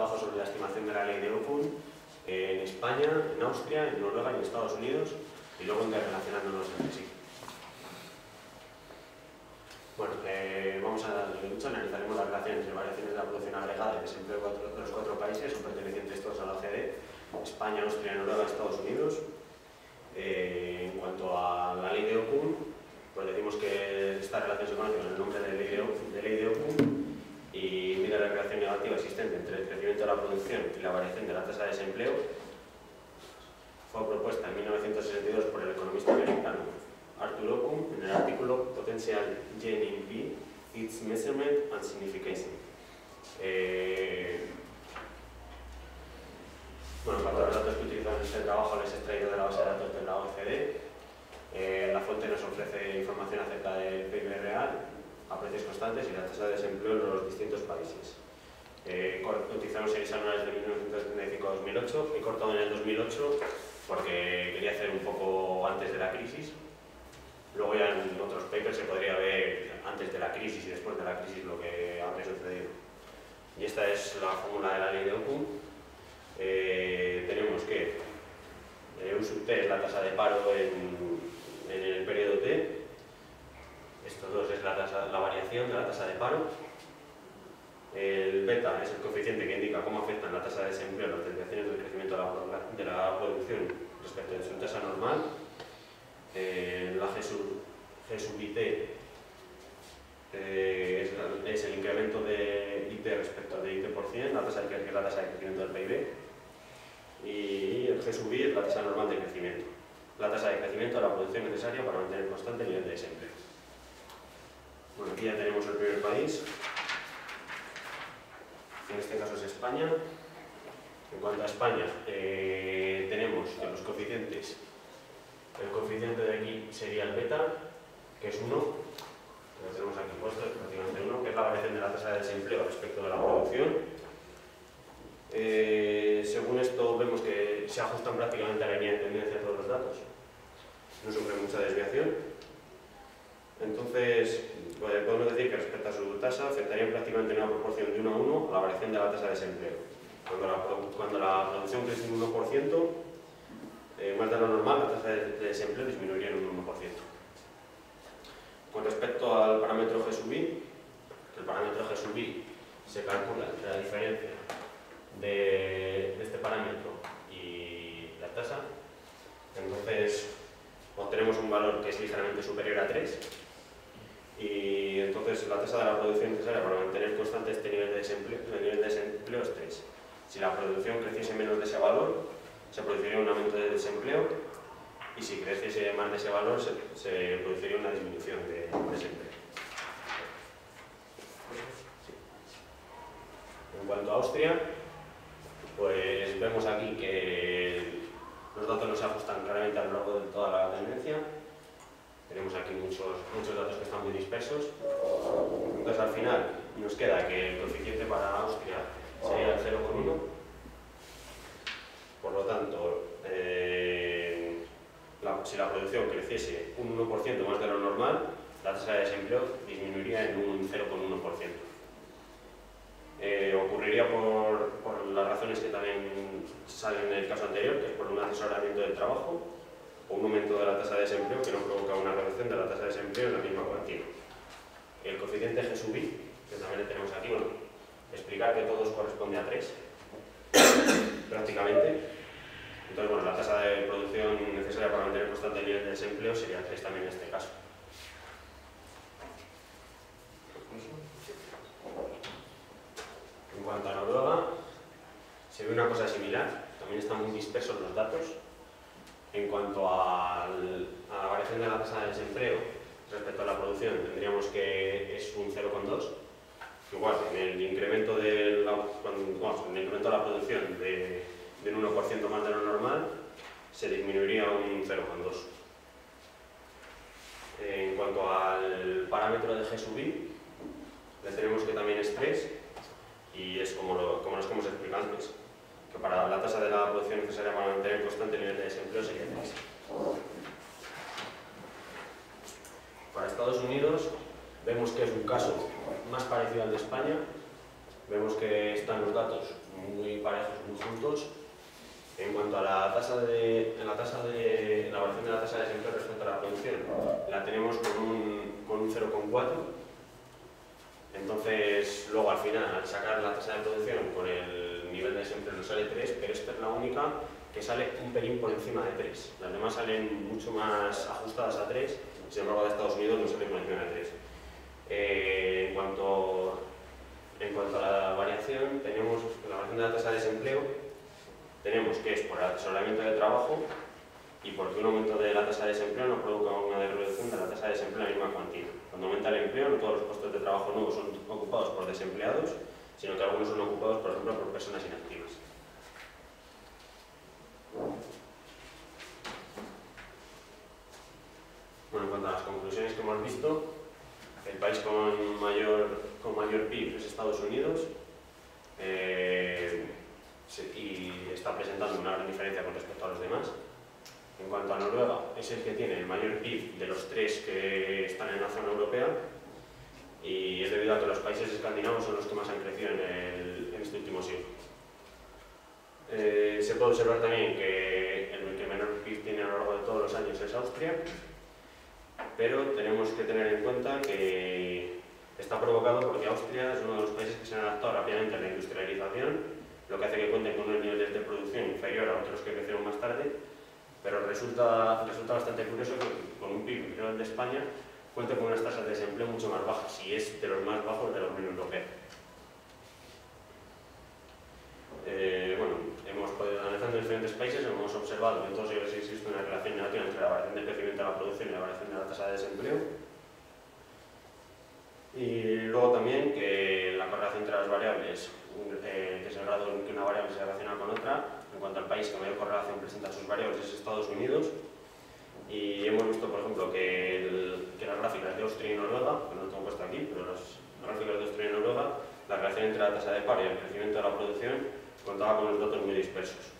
trabajo sobre la estimación de la ley de Ocun en España, en Austria, en Noruega y en Estados Unidos, y luego interrelacionándonos entre sí. Bueno, eh, vamos a darle mucho, analizaremos las relaciones entre variaciones de la producción agregada y desempleo de los cuatro países, son pertenecientes todos a la OCDE, España, Austria, Noruega, Estados Unidos. Eh, en cuanto a la ley de Ocun, pues decimos que esta relación se conoce con el nombre de ley de, de, ley de Ocun y relación existente entre el crecimiento de la producción y la variación de la tasa de desempleo. Fue propuesta en 1962 por el economista americano Arthur Ockham en el artículo Potential GNP, Its Measurement and Signification. Eh, bueno, para los datos que utilizamos en este trabajo les he extraído de la base de datos de la OECD. Eh, la fuente nos ofrece información acerca del PIB real a precios constantes y la tasa de desempleo en los distintos países. Eh, utilizamos series anuales de 1975 a 2008. He cortado en el 2008 porque quería hacer un poco antes de la crisis. Luego ya en otros papers se podría ver antes de la crisis y después de la crisis lo que habría sucedido. Y esta es la fórmula de la ley de Ocum. Eh, tenemos que eh, un sub T es la tasa de paro en, en el periodo T, estos dos es la, tasa, la variación de la tasa de paro, el beta es el coeficiente que indica cómo afectan la tasa de desempleo las desviaciones del crecimiento de la, producción respecto de su tasa normal, eh, la G sub, IT eh, es, el incremento de IT respecto al de IT%, la tasa de, que es la tasa de crecimiento del PIB, y el G sub I es la tasa normal de crecimiento, la tasa de crecimiento de la producción necesaria para mantener constante el nivel de desempleo. Bueno, aquí ya tenemos el primer país, en este caso es España. En cuanto a España, eh, tenemos los coeficientes, el coeficiente de aquí sería el beta, que es 1, lo tenemos aquí puesto, es prácticamente 1, que es la variación de la tasa de desempleo respecto de la producción. Eh, según esto vemos que se ajustan prácticamente a la línea de tendencia todos los datos, no sufre mucha desviación. Entonces, podemos decir que respecto a su tasa afectaría prácticamente en una proporción de 1 a 1 a la variación de la tasa de desempleo. Cuando la, cuando producción crece un 1%, eh, más de lo normal, la tasa de, de desempleo disminuiría en un 1%. Con respecto al parámetro G sub I, el parámetro G sub I se calcula entre la diferencia de, de este parámetro y la tasa, entonces obtenemos un valor que es ligeramente superior a 3 y entonces la tasa de la producción necesaria para mantener constante este nivel de desempleo, el es 3. Si la producción creciese menos de ese valor, se produciría un aumento de desempleo y si creciese más de ese valor, se produciría una disminución de desempleo. En cuanto a Austria, pues vemos aquí que los datos no se ajustan claramente a lo largo de toda la tendencia tenemos aquí muchos, muchos datos que están muy dispersos. Entonces, al final, nos queda que el coeficiente para Austria sería el 0,1. Por lo tanto, eh, si la producción creciese un 1% más de lo normal, la tasa de desempleo disminuiría en un 0,1%. Eh, ocurriría por, por las razones que también salen en el caso anterior, que es por un asesoramiento del trabajo, o un aumento de la tasa de desempleo que no provoca una reducción de la tasa de desempleo en la misma cuantía. El coeficiente G sub I, que también le tenemos aquí, bueno, explicar que todos corresponde a 3, prácticamente. Entonces, bueno, la tasa de producción necesaria para mantener constante el nivel de desempleo sería 3 también en este caso. En cuanto a Noruega, se ve una cosa similar, también están muy dispersos los datos, en cuanto al, de la tasa de desempleo respecto a la producción, tendríamos que es un 0,2. Igual, en el incremento de la, en el incremento de la producción de, de un 1% más de lo normal, se disminuiría un 0,2. En cuanto al parámetro de G sub I, le tenemos que también es 3 y es como, lo, como nos hemos explicado antes que para la tasa de la producción necesaria para mantener constante nivel de desempleo sería 3. Para Estados Unidos vemos que es un caso más parecido al de España, vemos que están los datos muy parejos, muy juntos. En cuanto a la tasa de, la tasa de la variación de la tasa de desempleo respecto a la producción, la tenemos con un, con un 0,4. Entonces, luego al final, al sacar la tasa de producción con el nivel de desempleo nos sale 3, pero esta es la única que sale un pelín por encima de 3. Las demás salen mucho más ajustadas a 3, sin embargo de Estados Unidos no sale por encima de 3. Eh, en, cuanto, en cuanto a la variación, tenemos la variación de la tasa de desempleo, tenemos que es por el de trabajo y porque un aumento de la tasa de desempleo no provoca una reducción de la tasa de desempleo en la misma cuantía. Cuando aumenta el empleo, no todos los puestos de trabajo nuevos son ocupados por desempleados, sino que algunos son ocupados, por ejemplo, por personas inactivas. Bueno, en cuanto a las conclusiones que hemos visto, el país con mayor, con mayor PIB es Estados Unidos eh, y está presentando una gran diferencia con respecto a los demás. En cuanto a Noruega, es el que tiene el mayor PIB de los tres que están en la zona europea y es debido a que los países escandinavos son los que más han crecido en, este último siglo. Eh, se puede observar también que el que menor PIB tiene a lo largo de todos los años es Austria, pero tenemos que tener en cuenta que está provocado porque Austria es uno de los países que se han adaptado rápidamente a la industrialización, lo que hace que cuenten con unos niveles de producción inferior a otros que crecieron más tarde, pero resulta, resulta bastante curioso que con un PIB de España cuente con unas tasas de desempleo mucho más bajas y es de los más bajos de la Unión Europea. Eh, bueno, hemos podido, analizando diferentes países, hemos observado en todos ellos existe una relación negativa entre la variación de crecimiento de la producción y la variación de la tasa de desempleo. Y luego también que la correlación entre las variables, eh, que es el grado en que una variable se relaciona con otra, en cuanto al país que mayor correlación presenta sus variables es Estados Unidos. Y hemos visto, por ejemplo, que, las gráficas de Austria y Noruega, que no lo tengo puesto aquí, pero las gráficas de Austria y Noruega, la relación entre la tasa de paro y el crecimiento de la producción contaba con los datos muy dispersos.